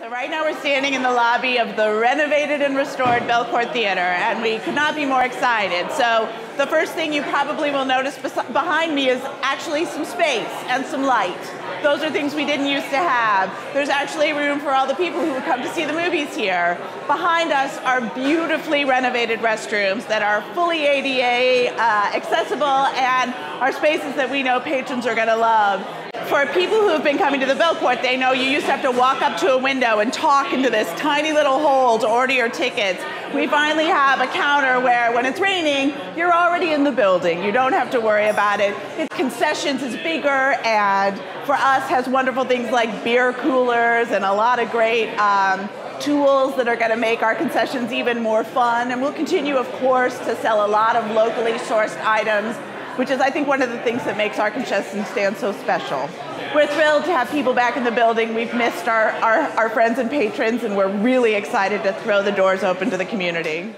So right now we're standing in the lobby of the renovated and restored Belcourt Theater, and we could not be more excited. So the first thing you probably will notice behind me is actually some space and some light. Those are things we didn't used to have. There's actually room for all the people who would come to see the movies here. Behind us are beautifully renovated restrooms that are fully ADA uh, accessible and are spaces that we know patrons are going to love for people who have been coming to the Belcourt, they know you used to have to walk up to a window and talk into this tiny little hole to order your tickets. We finally have a counter where when it's raining, you're already in the building. You don't have to worry about it. Its concessions is bigger and for us has wonderful things like beer coolers and a lot of great um, tools that are going to make our concessions even more fun. And we'll continue, of course, to sell a lot of locally sourced items which is, I think, one of the things that makes our stand so special. We're thrilled to have people back in the building. We've missed our, our, our friends and patrons, and we're really excited to throw the doors open to the community.